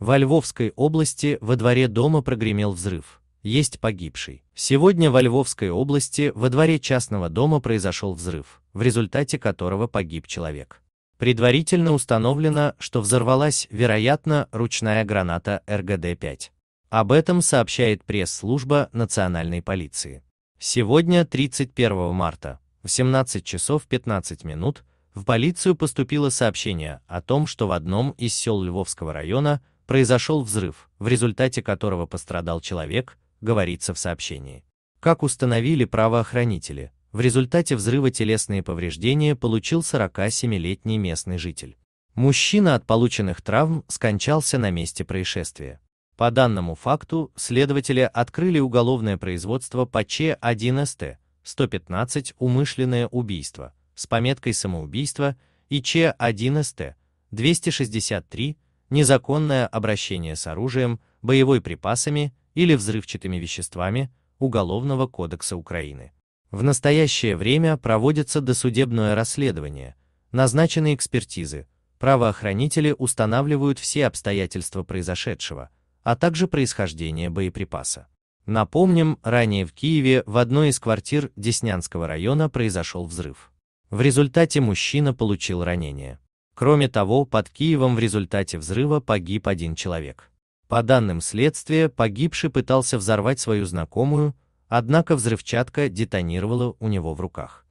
Во Львовской области во дворе дома прогремел взрыв. Есть погибший. Сегодня во Львовской области во дворе частного дома произошел взрыв, в результате которого погиб человек. Предварительно установлено, что взорвалась, вероятно, ручная граната РГД-5. Об этом сообщает пресс-служба национальной полиции. Сегодня, 31 марта, в 17 часов 15 минут, в полицию поступило сообщение о том, что в одном из сел Львовского района произошел взрыв, в результате которого пострадал человек, говорится в сообщении. Как установили правоохранители, в результате взрыва телесные повреждения получил 47-летний местный житель. Мужчина от полученных травм скончался на месте происшествия. По данному факту следователи открыли уголовное производство по Ч1СТ 115 умышленное убийство с пометкой самоубийство и Ч1СТ 263 незаконное обращение с оружием, боевой припасами или взрывчатыми веществами Уголовного кодекса Украины. В настоящее время проводится досудебное расследование, назначены экспертизы, правоохранители устанавливают все обстоятельства произошедшего, а также происхождение боеприпаса. Напомним, ранее в Киеве в одной из квартир Деснянского района произошел взрыв. В результате мужчина получил ранение. Кроме того, под Киевом в результате взрыва погиб один человек. По данным следствия, погибший пытался взорвать свою знакомую, однако взрывчатка детонировала у него в руках.